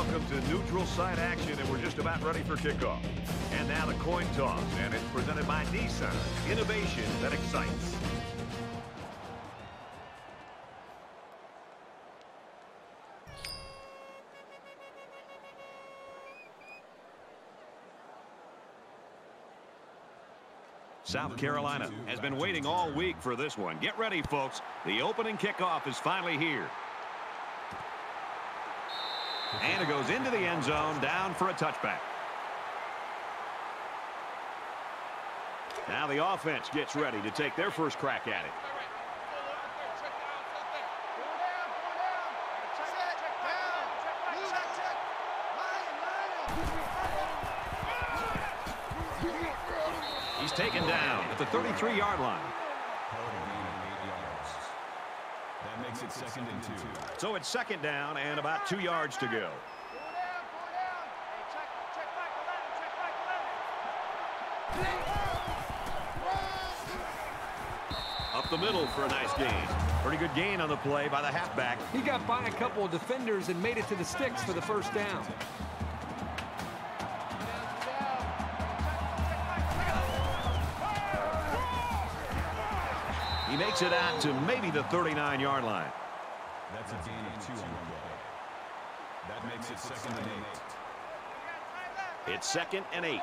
welcome to neutral side action, and we're just about ready for kickoff. And now the coin toss, and it's presented by Nissan. Innovation that excites. South Carolina has been waiting all week for this one. Get ready, folks. The opening kickoff is finally here. And it goes into the end zone, down for a touchback. Now the offense gets ready to take their first crack at it. He's taken down at the 33-yard line. That makes it second and two. So it's second down and about two yards to go. Up the middle for a nice gain. Pretty good gain on the play by the halfback. He got by a couple of defenders and made it to the sticks for the first down. Makes it out to maybe the 39-yard line. That's a gain of two on the play. That makes it second and eight. It's second and eight.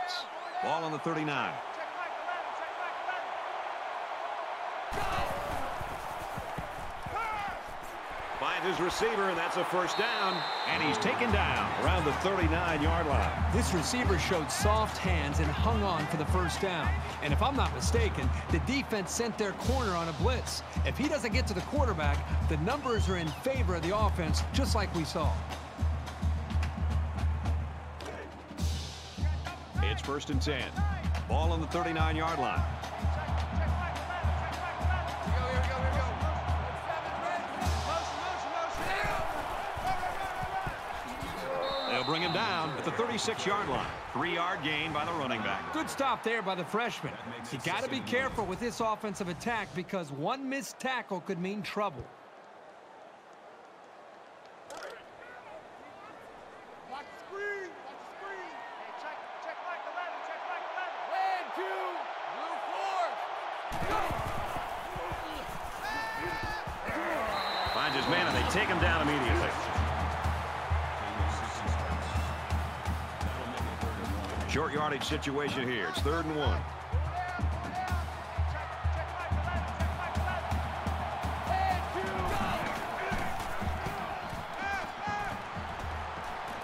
Ball on the 39. His receiver, and that's a first down. And he's taken down around the 39-yard line. This receiver showed soft hands and hung on for the first down. And if I'm not mistaken, the defense sent their corner on a blitz. If he doesn't get to the quarterback, the numbers are in favor of the offense, just like we saw. It's first and 10. Ball on the 39-yard line. Bring him down at the 36-yard line. Three-yard gain by the running back. Good stop there by the freshman. You got to be careful with this offensive attack because one missed tackle could mean trouble. Situation here. It's third and one.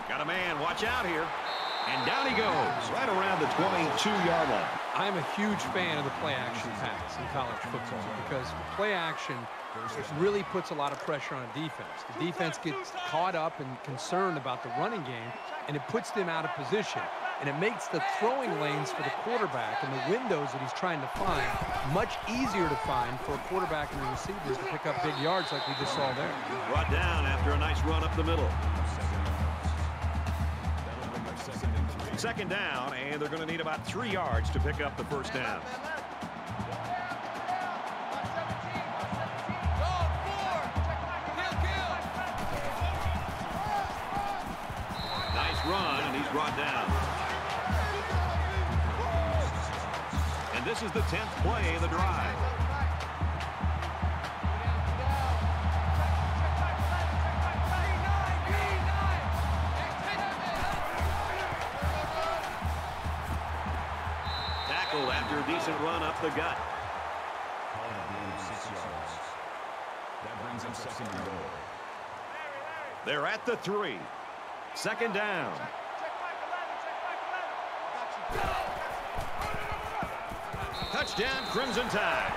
Got a man. Watch out here. And down he goes, right around the 22-yard line. I'm a huge fan of the play-action pass in college football because play-action really puts a lot of pressure on a defense. The defense gets caught up and concerned about the running game, and it puts them out of position. And it makes the throwing lanes for the quarterback and the windows that he's trying to find much easier to find for a quarterback and the receivers to pick up big yards like we just saw there. Brought down after a nice run up the middle. Second down, and they're going to need about three yards to pick up the first down. Nice run, and he's brought down. This is the 10th play of the drive. Tackled after a decent run up the gut. Call it a gain of six yards. That brings him second and goal. They're at the three. Second down. Touchdown, Crimson Tide.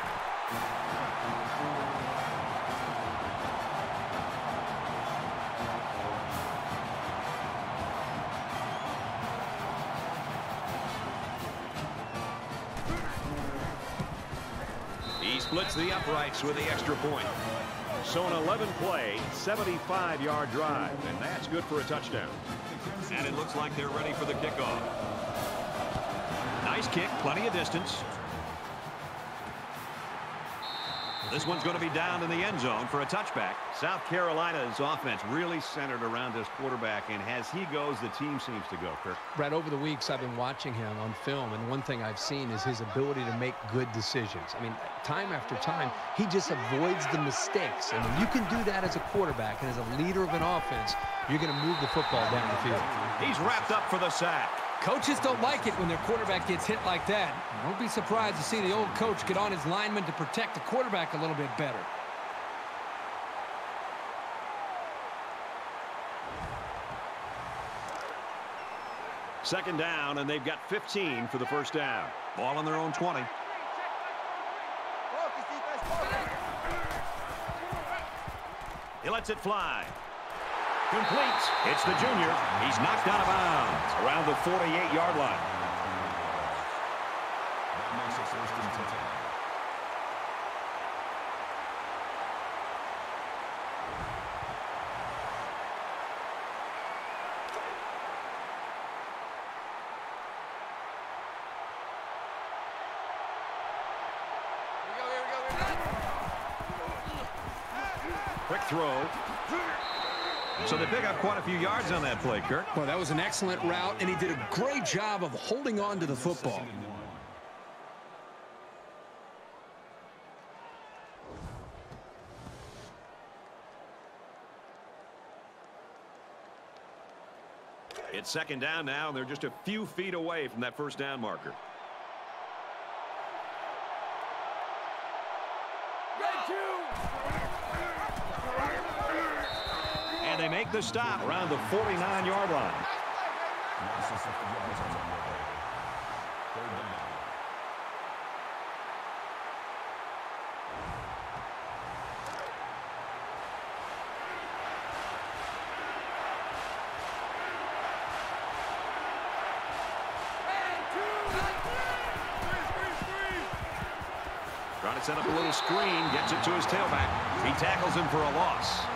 He splits the uprights with the extra point. So an 11-play, 75-yard drive, and that's good for a touchdown. And it looks like they're ready for the kickoff. Nice kick, plenty of distance. This one's going to be down in the end zone for a touchback. South Carolina's offense really centered around this quarterback, and as he goes, the team seems to go, Kirk. Brad, over the weeks, I've been watching him on film, and one thing I've seen is his ability to make good decisions. I mean, time after time, he just avoids the mistakes. And when you can do that as a quarterback and as a leader of an offense, you're going to move the football down the field. He's wrapped up for the sack. Coaches don't like it when their quarterback gets hit like that. Don't be surprised to see the old coach get on his lineman to protect the quarterback a little bit better. Second down, and they've got 15 for the first down. Ball on their own 20. He lets it fly. Complete. It's the junior. He's knocked out of bounds around the 48-yard line. That makes it first and 10. Quick throw. So they pick up quite a few yards on that play, Kirk. Well, that was an excellent route, and he did a great job of holding on to the football. It's second down now, and they're just a few feet away from that first down marker. And they make the stop around the 49-yard line. Loss of 50 yards on that play. Third down. Trying to set up a little screen, gets it to his tailback. He tackles him for a loss.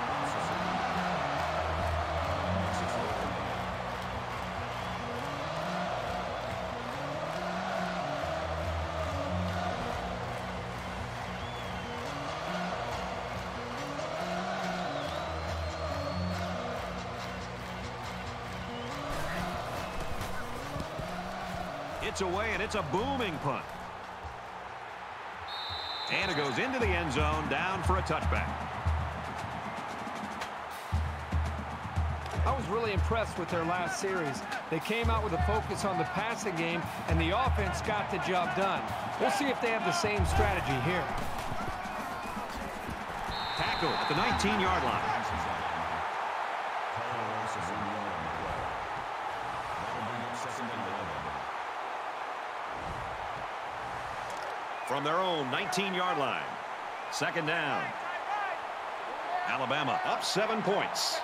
It's away, and it's a booming punt. And it goes into the end zone, down for a touchback. I was really impressed with their last series. They came out with a focus on the passing game, and the offense got the job done. We'll see if they have the same strategy here. Tackle at the 19-yard line. Carl Lewis is one yard on the play. That'll bring up second and 11. From their own 19-yard line. Second down. Alabama up seven points.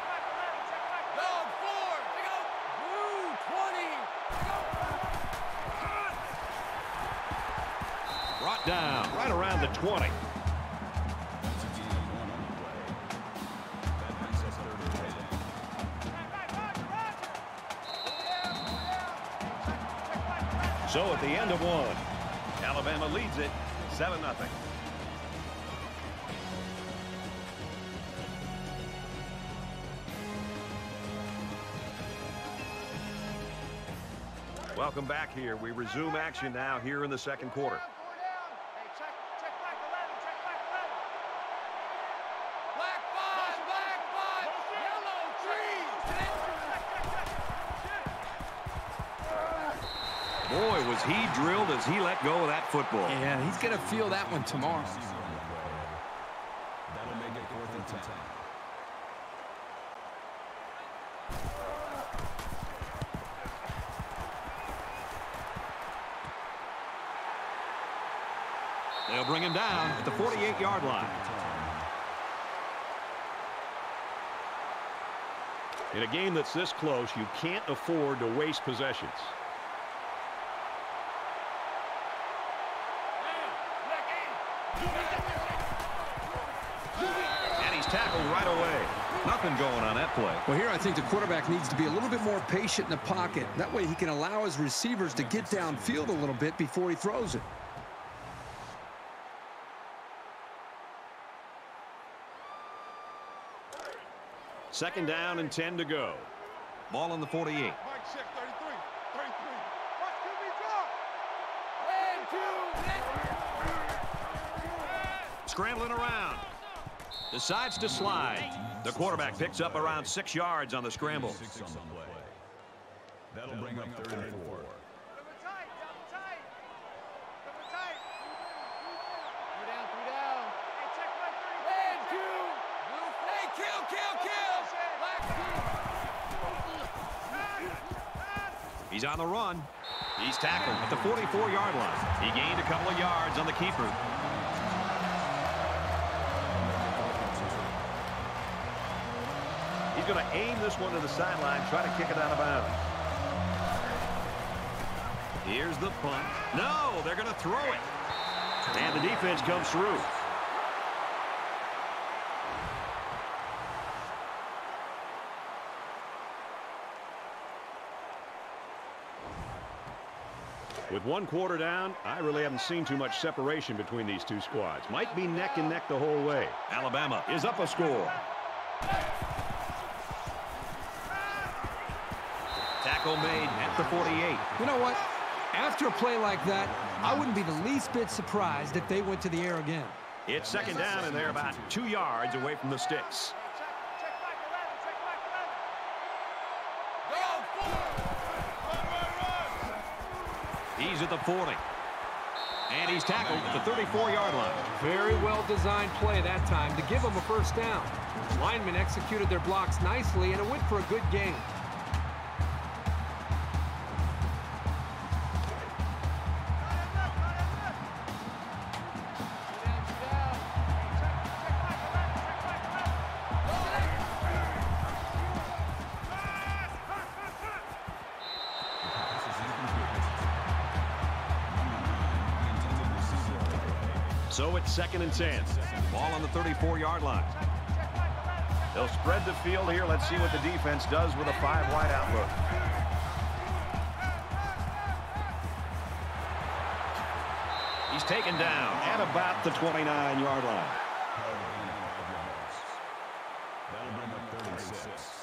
Brought down right around the 20. That's a gain of one on the play. That brings us third and 10. So at the end of one, Alabama leads it 7-0. Welcome back here. We resume action now here in the second quarter. He drilled as he let go of that football. Yeah, he's going to feel that one tomorrow. Receiver on the play. That'll make it fourth and 10. They'll bring him down at the 48-yard line. In a game that's this close, you can't afford to waste possessions. Nothing going on that play. Well, here I think the quarterback needs to be a little bit more patient in the pocket. That way he can allow his receivers to get downfield a little bit before he throws it. Second down and 10 to go. Ball on the 48. Scrambling around. Decides to slide. The quarterback picks up around six yards on the scramble. Six on the play. That'll bring up third and four. He's on the run. He's tackled at the 44-yard line. He gained a couple of yards on the keeper. Going to aim this one to the sideline, try to kick it out of bounds. Here's the punt. No, they're going to throw it. And the defense comes through. With one quarter down, I really haven't seen too much separation between these two squads. Might be neck and neck the whole way. Alabama is up a score. Tackle made at the 48. You know what? After a play like that, I wouldn't be the least bit surprised if they went to the air again. It's second down, and they're about two yards away from the sticks. He's at the 40. And he's tackled at the 34-yard line. Very well-designed play that time to give them a first down. Linemen executed their blocks nicely, and it went for a good game. So it's second and 10. Ball on the 34-yard line. They'll spread the field here. Let's see what the defense does with a five-wide outlook. He's taken down at about the 29-yard line. That'll bring up third and six.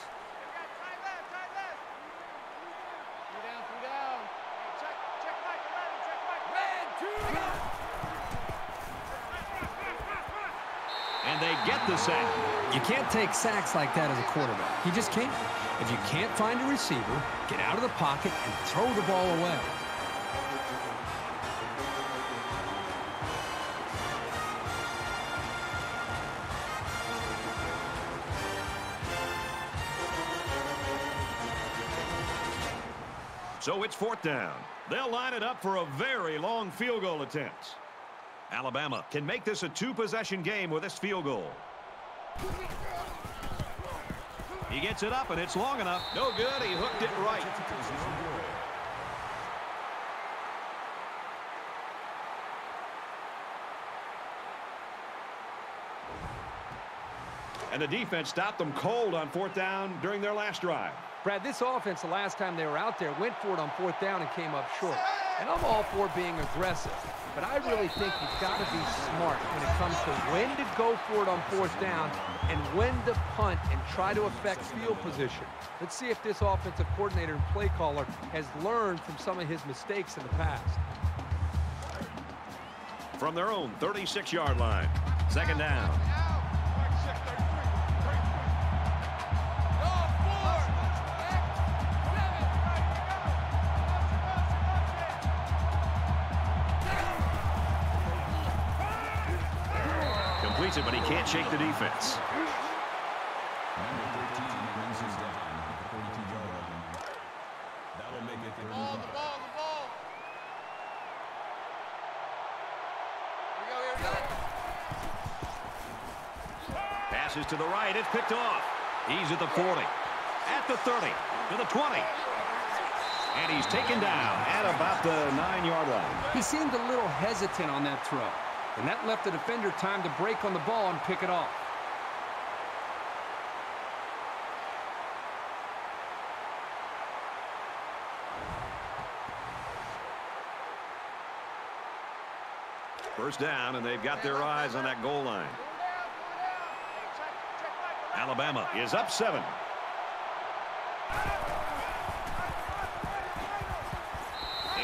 And they get the sack. You can't take sacks like that as a quarterback. You just can't. If you can't find a receiver, get out of the pocket and throw the ball away. So it's fourth down. They'll line it up for a very long field goal attempt. Alabama can make this a two-possession game with this field goal. He gets it up, and it's long enough. No good. He hooked it right. And the defense stopped them cold on fourth down during their last drive. Brad, this offense, the last time they were out there, went for it on fourth down and came up short. And I'm all for being aggressive. But I really think you've got to be smart when it comes to when to go for it on fourth down and when to punt and try to affect field position. Let's see if this offensive coordinator and play caller has learned from some of his mistakes in the past. From their own 36-yard line. Second down. Third the defense. Passes to the right. It's picked off. He's at the 40. At the 30. To the 20. And he's taken down at about the nine-yard line. He seemed a little hesitant on that throw. And that left the defender time to break on the ball and pick it off. First down, and they've got their eyes on that goal line. Alabama is up seven.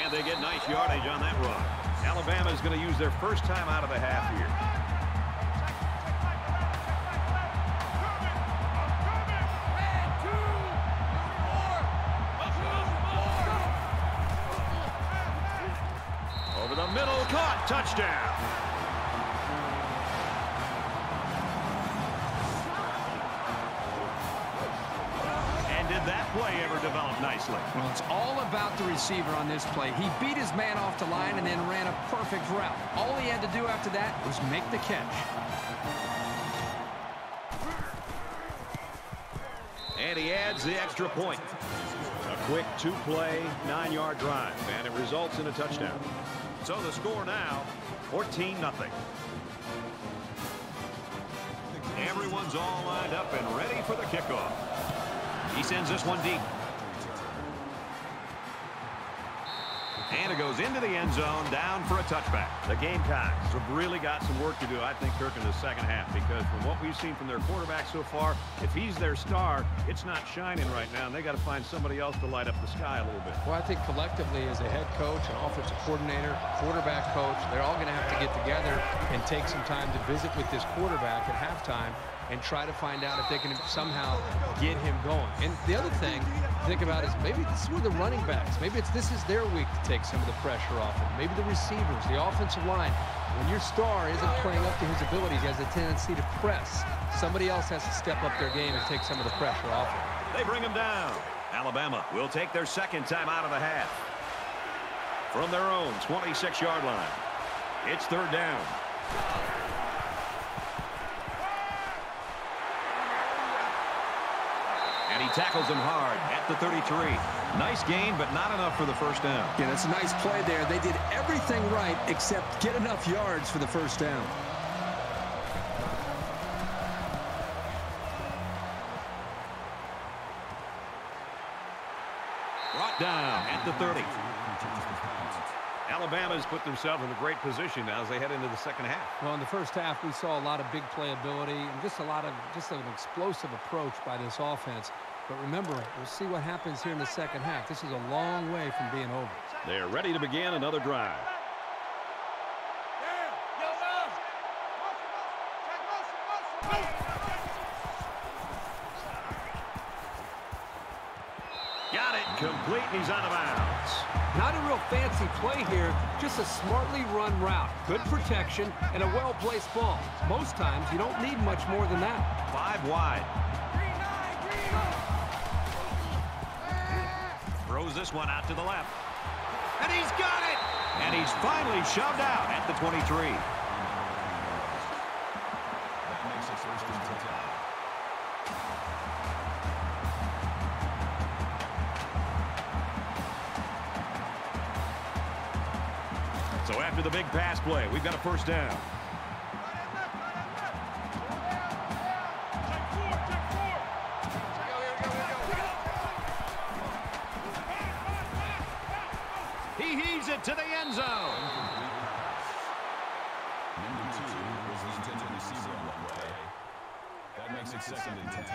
And they get nice yardage on that run. Alabama is going to use their first time out of the half here. Over the middle, caught, touchdown. Play ever developed nicely. Well, it's all about the receiver on this play. He beat his man off the line and then ran a perfect route. All he had to do after that was make the catch. And he adds the extra point. A quick two-play, nine-yard drive, and it results in a touchdown. So the score now, 14-0. Everyone's all lined up and ready for the kickoff. He sends this one deep. Goes into the end zone, down for a touchback. The Gamecocks have really got some work to do, I think, Kirk, in the second half, because from what we've seen from their quarterback so far, if he's their star, it's not shining right now, and they got to find somebody else to light up the sky a little bit. Well, I think collectively as a head coach, an offensive coordinator, quarterback coach, they're all going to have to get together and take some time to visit with this quarterback at halftime and try to find out if they can somehow get him going. And the other thing think about is maybe this is where the running backs, maybe it's this is their week to take some of the pressure off him. Maybe the receivers, the offensive line. When your star isn't playing up to his abilities, he has a tendency to press. Somebody else has to step up their game and take some of the pressure off. They bring him down. Alabama will take their second time out of the half. From their own 26-yard line. It's third down. And he tackles him hard at the 33. Nice gain, but not enough for the first down. Yeah, that's a nice play there. They did everything right except get enough yards for the first down. Brought down at the 30. Alabama's put themselves in a great position now as they head into the second half. Well, in the first half, we saw a lot of big playability and just a lot of just an explosive approach by this offense. But remember, we'll see what happens here in the second half. This is a long way from being over. They're ready to begin another drive. Got it. Complete, and he's out of bounds. Not a real fancy play here, just a smartly run route. Good protection and a well-placed ball. Most times, you don't need much more than that. Five wide. Throws this one out to the left. And he's got it! And he's finally shoved out at the 23. So after the big pass play, we've got a first down. Zone. Number two was the intended receiver on that way. That makes it second and ten.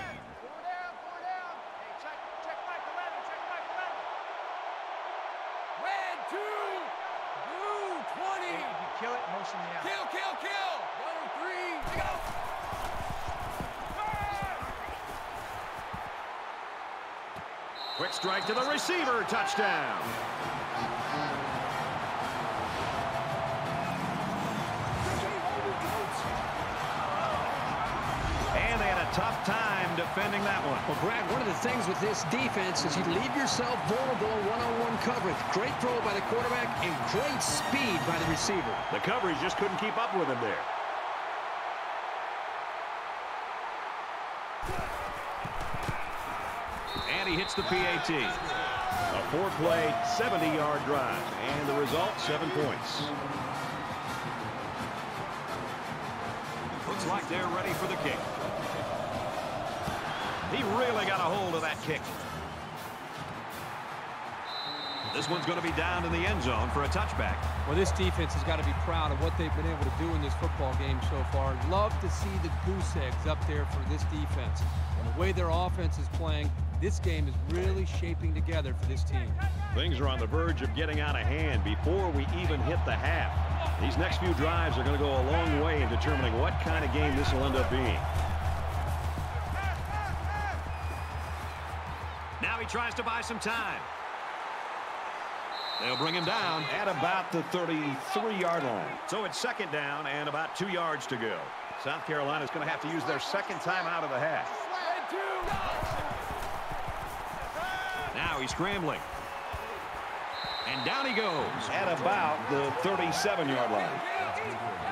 Kill it, motion me out. Kill, kill, kill! One, three, go! Quick strike to the receiver, touchdown. Tough time defending that one. Well, Brad, one of the things with this defense is you leave yourself vulnerable in one-on-one -on -one coverage. Great throw by the quarterback and great speed by the receiver. The coverage just couldn't keep up with him there. And he hits the PAT. A four-play, 70-yard drive. And the result, seven points. Looks like they're ready for the kick. He really got a hold of that kick. This one's going to be down in the end zone for a touchback. Well, this defense has got to be proud of what they've been able to do in this football game so far. Love to see the goose eggs up there for this defense. And the way their offense is playing, this game is really shaping together for this team. Things are on the verge of getting out of hand before we even hit the half. These next few drives are going to go a long way in determining what kind of game this will end up being. Tries to buy some time. They'll bring him down at about the 33-yard line. So it's second down and about two yards to go. South Carolina's going to have to use their second time out of the half. Now he's scrambling. And down he goes at about the 37-yard line.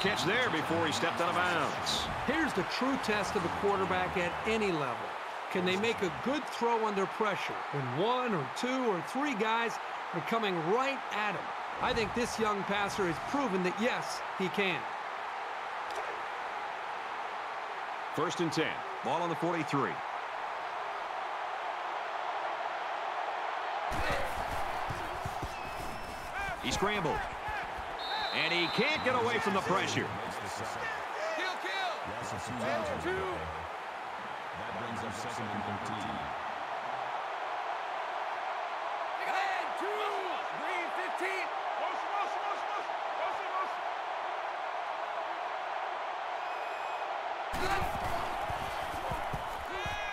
Catch there before he stepped out of bounds. Here's the true test of a quarterback at any level. Can they make a good throw under pressure when one or two or three guys are coming right at him? I think this young passer has proven that, yes, he can. First and 10. Ball on the 43. He scrambled. And he can't get away from the pressure. Kill, kill. Yes, two. That brings up second and 13. And two. Green 15. Motion, motion, motion, motion. Motion, motion.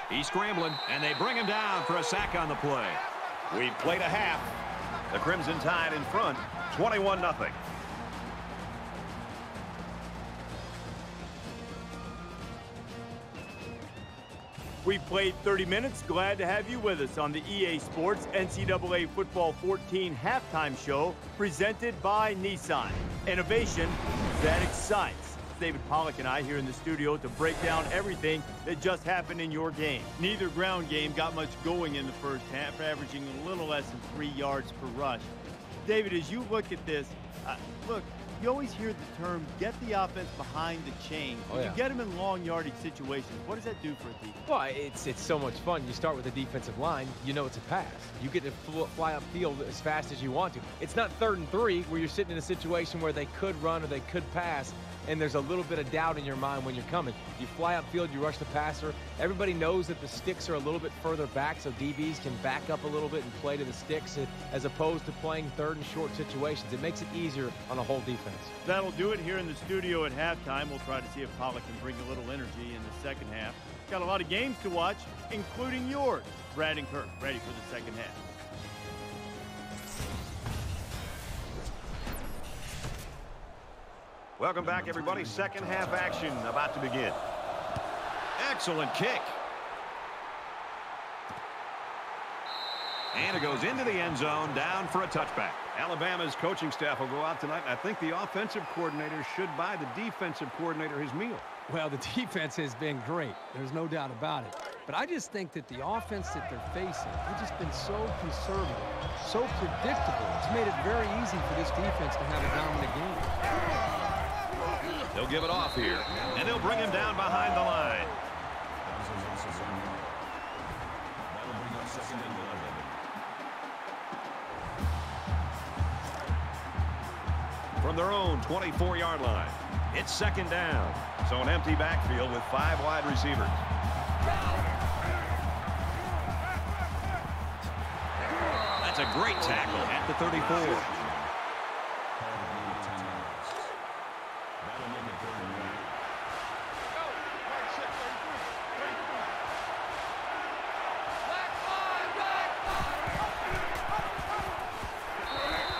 He's scrambling, and they bring him down for a sack on the play. We've played a half. The Crimson Tide in front, 21-0. We've played 30 minutes. Glad to have you with us on the EA Sports NCAA Football 14 halftime show presented by Nissan. Innovation that excites. David Pollack and I here in the studio to break down everything that just happened in your game. Neither ground game got much going in the first half, averaging a little less than three yards per rush. David, as you look at this, uh, look, you always hear the term get the offense behind the chain. Oh, when Oh, yeah. you get them in long yardage situations, what does that do for a team? Well, it's it's so much fun. You start with the defensive line. You know it's a pass. You get to fl- fly upfield as fast as you want to. It's not third and three where you're sitting in a situation where they could run or they could pass, and there's a little bit of doubt in your mind when you're coming. You fly upfield, you rush the passer. Everybody knows that the sticks are a little bit further back, so DBs can back up a little bit and play to the sticks uh, as opposed to playing third and short situations. It makes it easier on a whole defense. That'll do it here in the studio at halftime. We'll try to see if Pollack can bring a little energy in the second half. Got a lot of games to watch, including yours. Brad and Kirk ready for the second half. Welcome back, everybody. Second half action about to begin. Excellent kick. And it goes into the end zone, down for a touchback. Alabama's coaching staff will go out tonight. and I think the offensive coordinator should buy the defensive coordinator his meal. Well, the defense has been great. There's no doubt about it. But I just think that the offense that they're facing, they've just been so conservative, so predictable. It's made it very easy for this defense to have a dominant game. They'll give it off here, and they'll bring him down behind the line. That'll bring up second and 11. From their own 24-yard line, it's second down. So an empty backfield with five wide receivers. That's a great tackle at the 34. Call the game of 10 yards. That'll make it third and one.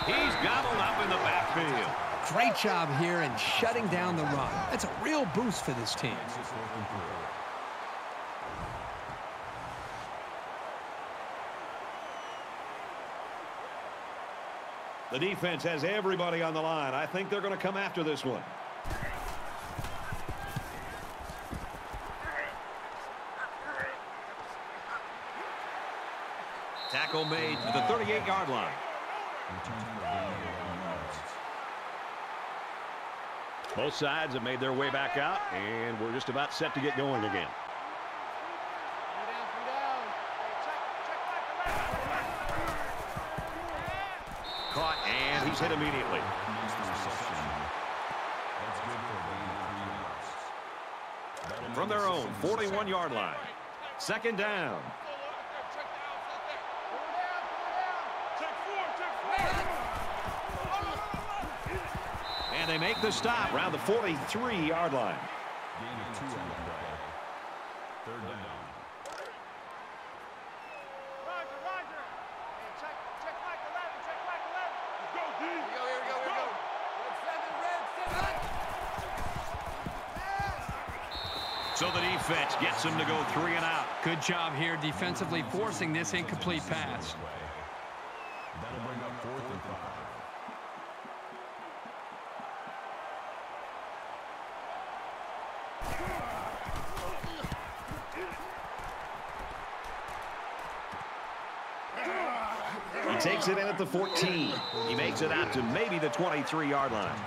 He's gobbled up in the backfield. Great job here in shutting down the run. That's a real boost for this team. The defense has everybody on the line. I think they're going to come after this one. Tackle made to the 38-yard line. Return for a gain of 11 yards. Both sides have made their way back out, and we're just about set to get going again. Caught, and he's hit immediately. From their own 41-yard line. Second down. And they make the stop around the 43-yard line. Gain of two on the play. Third down. So the defense gets him to go three and out. Good job here defensively forcing this incomplete pass. That'll bring up fourth and five. He takes it in at the 14. He makes it out to maybe the 23-yard line.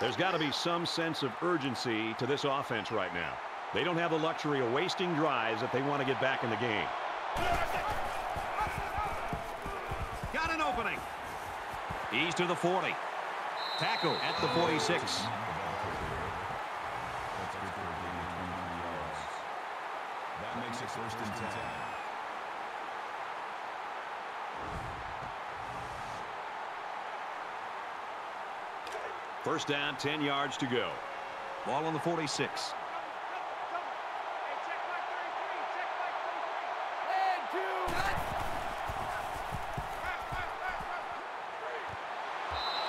There's got to be some sense of urgency to this offense right now. They don't have the luxury of wasting drives if they want to get back in the game. Got an opening. He's to the 40. Tackle at the 46. That's good for a gain of three yards. That makes it first and ten. First down, 10 yards to go. Ball on the 46.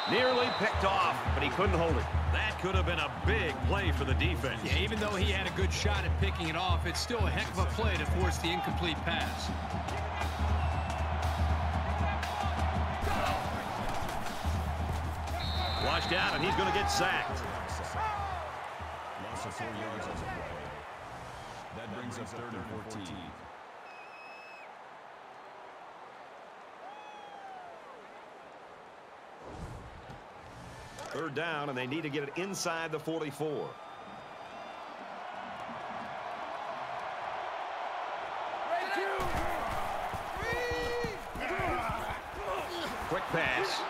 Nearly picked off, but he couldn't hold it. That could have been a big play for the defense. Yeah, even though he had a good shot at picking it off, it's still a heck of a play to force the incomplete pass. Out, and he's going to get sacked. Loss of four yards on the play. That brings up third and 14. Third down, and they need to get it inside the 44. Quick pass.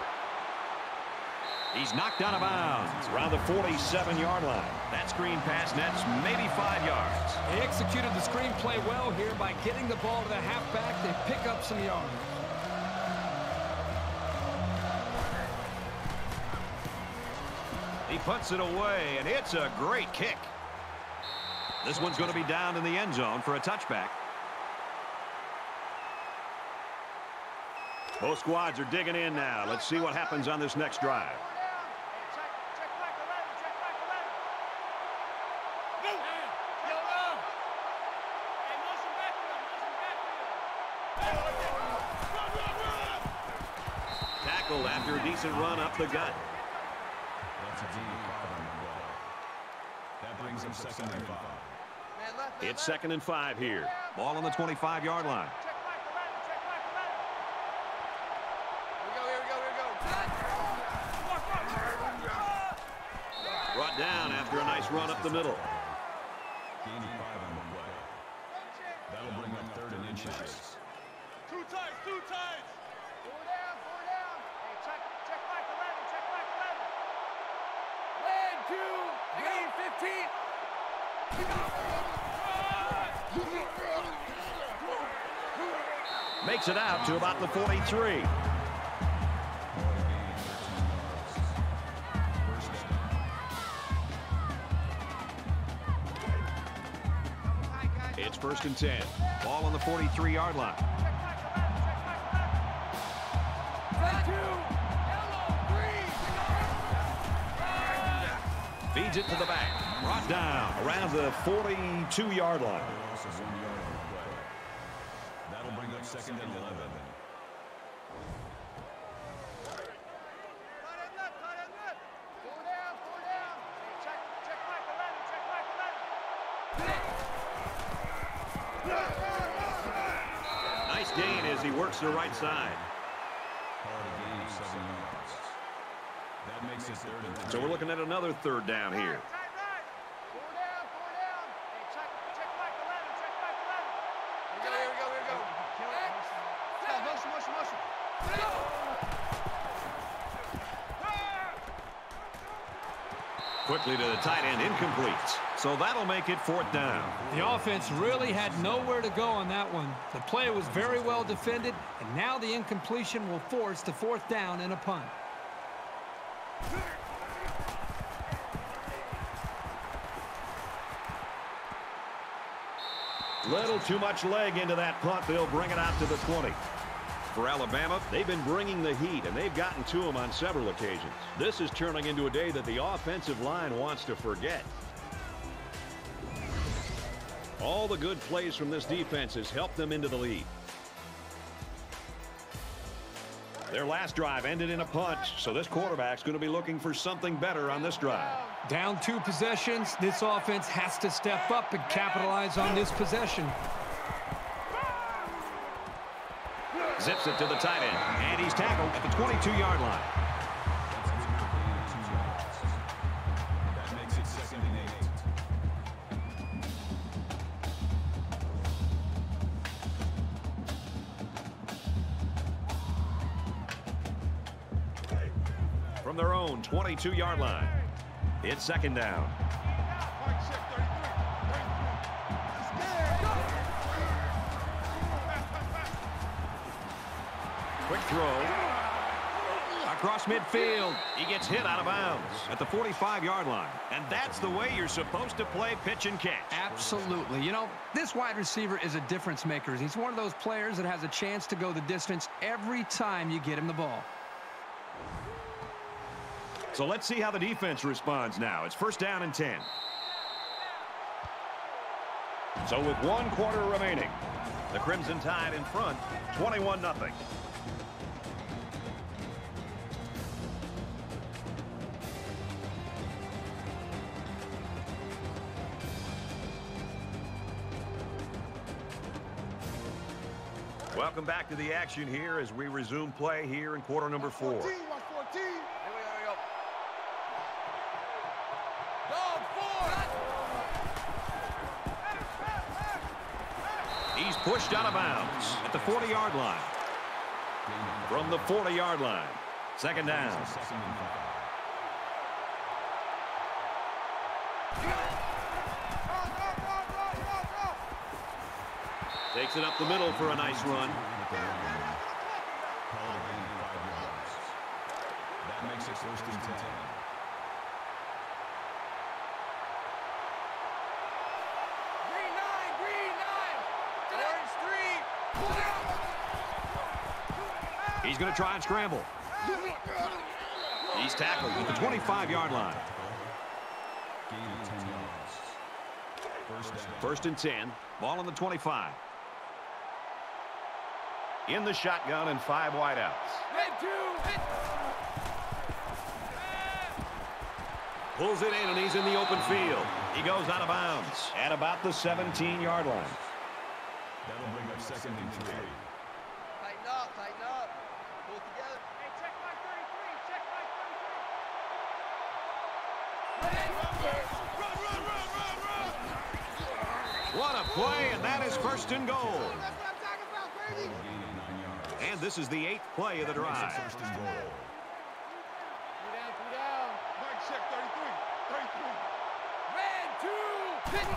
He's knocked out of bounds around the 47-yard line. That screen pass nets maybe five yards. They executed the screen play well here by getting the ball to the halfback. They pick up some yards. He puts it away, and it's a great kick. This one's going to be down in the end zone for a touchback. Both squads are digging in now. Let's see what happens on this next drive. Tackle after a decent run up the gut. That's a gain of five on the play. That brings up second and five. It's second and five here. Ball on the 25-yard line. Brought down after a nice run up the middle. Gain of five on the play. That'll bring up third and inches. Two times, two times. Four down, four down. Hey, check, check back 11, check back 11. Land, two, gain 15. Makes it out to about the 43. It's first and 10. Ball on the 43-yard line. It to the back. Brought down around the 42-yard line. Loss of one yard on the play. That'll bring up second and 11. Tight end left, tight end left. Four down, four down. Hey, check, check back 11, check back 11. Nice gain as he works the right side. Go. at another third down here. Quickly to the tight end, incomplete. So that'll make it fourth down. The offense really had nowhere to go on that one. The play was very well defended, and now the incompletion will force the fourth down and a punt. Little too much leg into that punt. They'll bring it out to the 20. For Alabama, they've been bringing the heat, and they've gotten to them on several occasions. This is turning into a day that the offensive line wants to forget. All the good plays from this defense has helped them into the lead. Their last drive ended in a punt, so this quarterback's going to be looking for something better on this drive. Down two possessions, this offense has to step up and capitalize on this possession. Zips it to the tight end, and he's tackled at the 22-yard line. From their own 22-yard line, it's second down. Quick throw. Across midfield. He gets hit out of bounds at the 45-yard line. And that's the way you're supposed to play pitch and catch. Absolutely. You know, this wide receiver is a difference maker. He's one of those players that has a chance to go the distance every time you get him the ball. So let's see how the defense responds now. It's first down and 10. So with one quarter remaining, the Crimson Tide in front, 21-0. Welcome back to the action here as we resume play here in quarter number four. 14, 114. pushed out of bounds at the 40-yard line. From the 40-yard line, second down. Takes it up the middle for a nice run. That makes it first and 10. He's going to try and scramble. He's tackled at the 25-yard line. First and 10. Ball on the 25. In the shotgun and five wideouts. Pulls it in and he's in the open field. He goes out of bounds at about the 17-yard line. That'll bring up second and three. Tighten up, tighten up. Pull together. Hey, check my 33. Check my 33. Run, run, run, run, run. What a play, and that is first and goal. That's what I'm talking about, baby. Gain of nine yards. And this is the eighth play of the Makes drive. first and goal. Three down, three down. Mike, check 33. 33. Red two. Hit.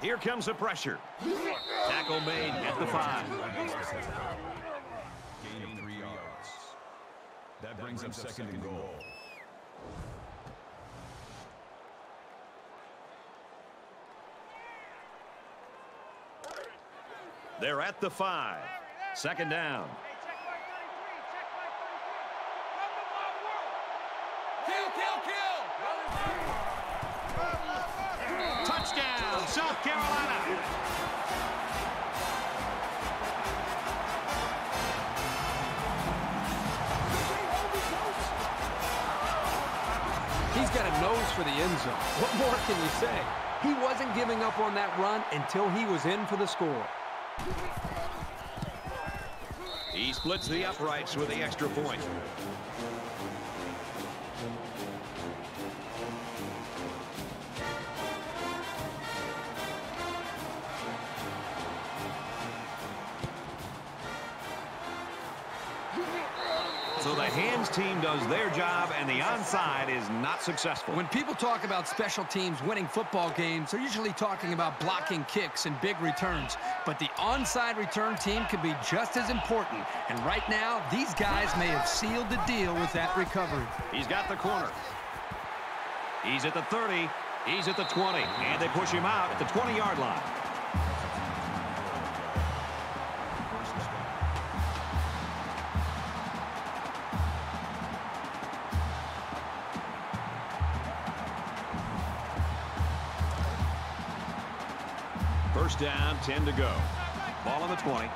Here comes the pressure. Tackle made at the five. Gain of three yards. That brings up second and goal. They're at the five. Second down. Hey, check my 33. Check my 33. Come to my world. Kill, kill, kill. Touchdown, South Carolina. He's got a nose for the end zone. What more can you say? He wasn't giving up on that run until he was in for the score. He splits the uprights with the extra point. Hands team does their job, and the onside is not successful. When people talk about special teams winning football games, they're usually talking about blocking kicks and big returns. But the onside return team can be just as important. And right now, these guys may have sealed the deal with that recovery. He's got the corner. He's at the 30. He's at the 20. And they push him out at the 20-yard line. 10 to go. Ball on the 20.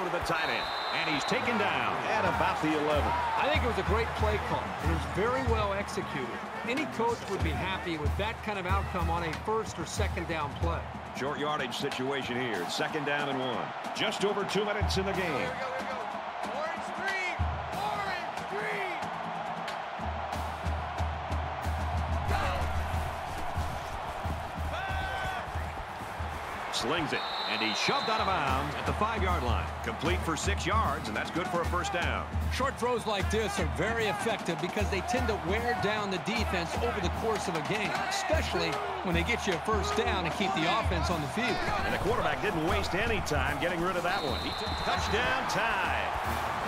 Throw to the tight end. And he's taken down at about the 11. I think it was a great play call. It was very well executed. Any coach would be happy with that kind of outcome on a first or second down play. Short yardage situation here. Second down and one. Just over two minutes in the game. Here we go, here we go. Orange three. Orange three. Slings it. And he's shoved out of bounds at the five-yard line. Complete for six yards, and that's good for a first down. Short throws like this are very effective because they tend to wear down the defense over the course of a game, especially when they get you a first down and keep the offense on the field. And the quarterback didn't waste any time getting rid of that one. He took touchdown tie.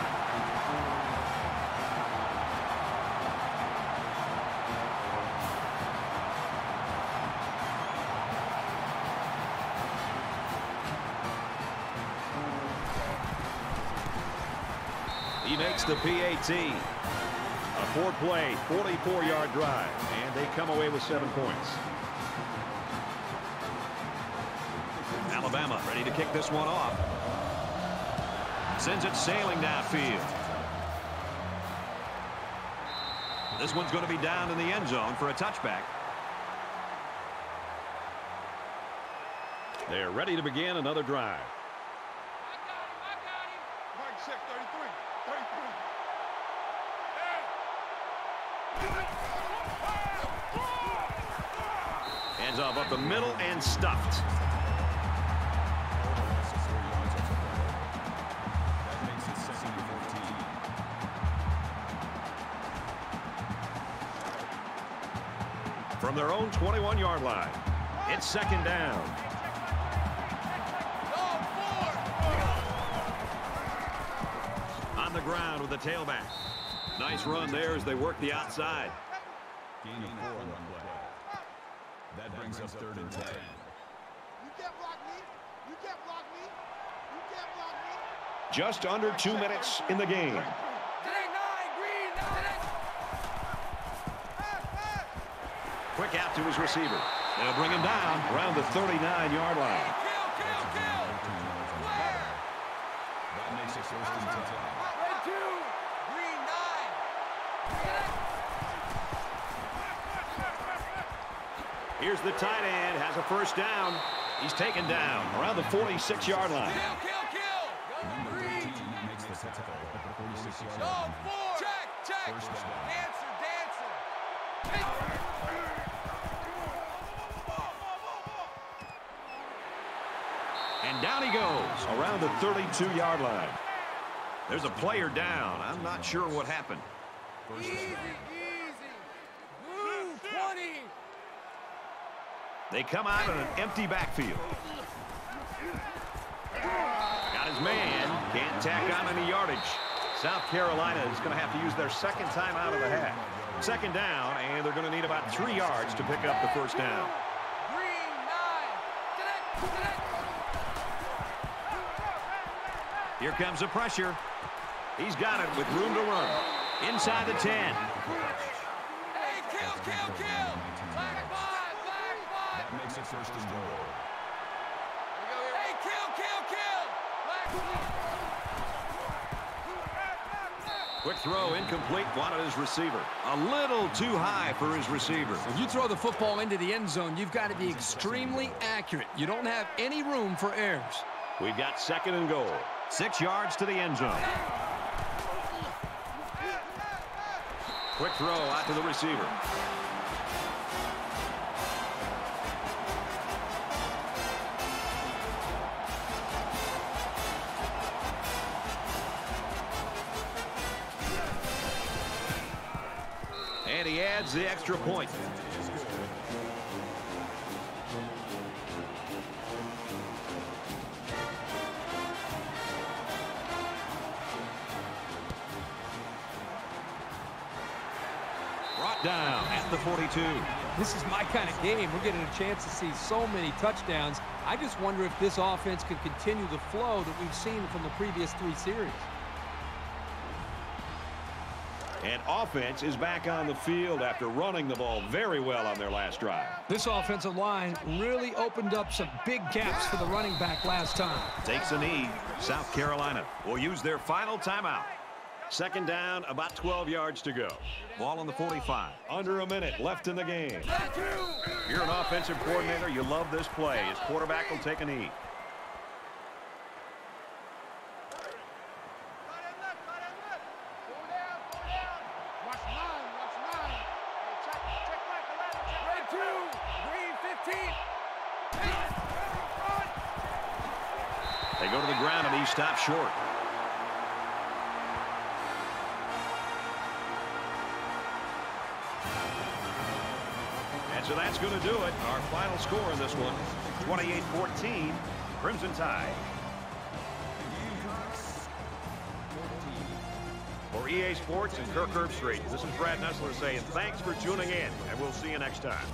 He makes the PAT. A four-play, 44-yard drive, and they come away with seven points. Alabama ready to kick this one off. Sends it sailing downfield. This one's going to be down in the end zone for a touchback. They're ready to begin another drive. I got him, I got him. Mike, check 33. 33. Hands off up the middle and stuffed. That makes it second and 14. From their own 21-yard line. It's second down. On the ground with the tailback. Nice run there as they work the outside. Gain of four on the play. That brings up third and 10. You can't block me. You can't block me. You can't block me. Just under two minutes in the game. Today nine, green, today. Pass, pass. Quick out to his receiver. They'll bring him down around the 39-yard line. Here's the tight end, has a first down. He's taken down around the 46-yard line. Kill, kill, kill. Go, Number green. 13 makes the tackle at the 46-yard Go, four. Check, check. First down. Dancer, dancer. And down he goes around the 32-yard line. There's a player down. I'm not sure what happened. First Easy, down. easy. Blue 20. They come out in an empty backfield. Got his man. Can't tack on any yardage. South Carolina is going to have to use their second time out of the half. Second down, and they're going to need about three yards to pick up the first down. Here comes the pressure. He's got it with room to run. Inside the 10. Hey, kill, kill, kill. Makes it first and goal. Hey, kill, kill, kill. Quick throw, incomplete, wanted his receiver. A little too high for his receiver. If you throw the football into the end zone, you've got to be extremely accurate. You don't have any room for errors. We've got second and goal. Six yards to the end zone. Quick throw out to the receiver. Adds the extra point. Brought down at the 42. This is my kind of game. We're getting a chance to see so many touchdowns. I just wonder if this offense can continue the flow that we've seen from the previous three series. And offense is back on the field after running the ball very well on their last drive. This offensive line really opened up some big gaps for the running back last time. Takes a knee. South Carolina will use their final timeout. Second down, about 12 yards to go. Ball on the 45. Under a minute left in the game. You're an offensive coordinator, you love this play. His quarterback will take a knee. For EA Sports and Kirk Herbstreit, this is Brad Nessler saying thanks for tuning in, and we'll see you next time.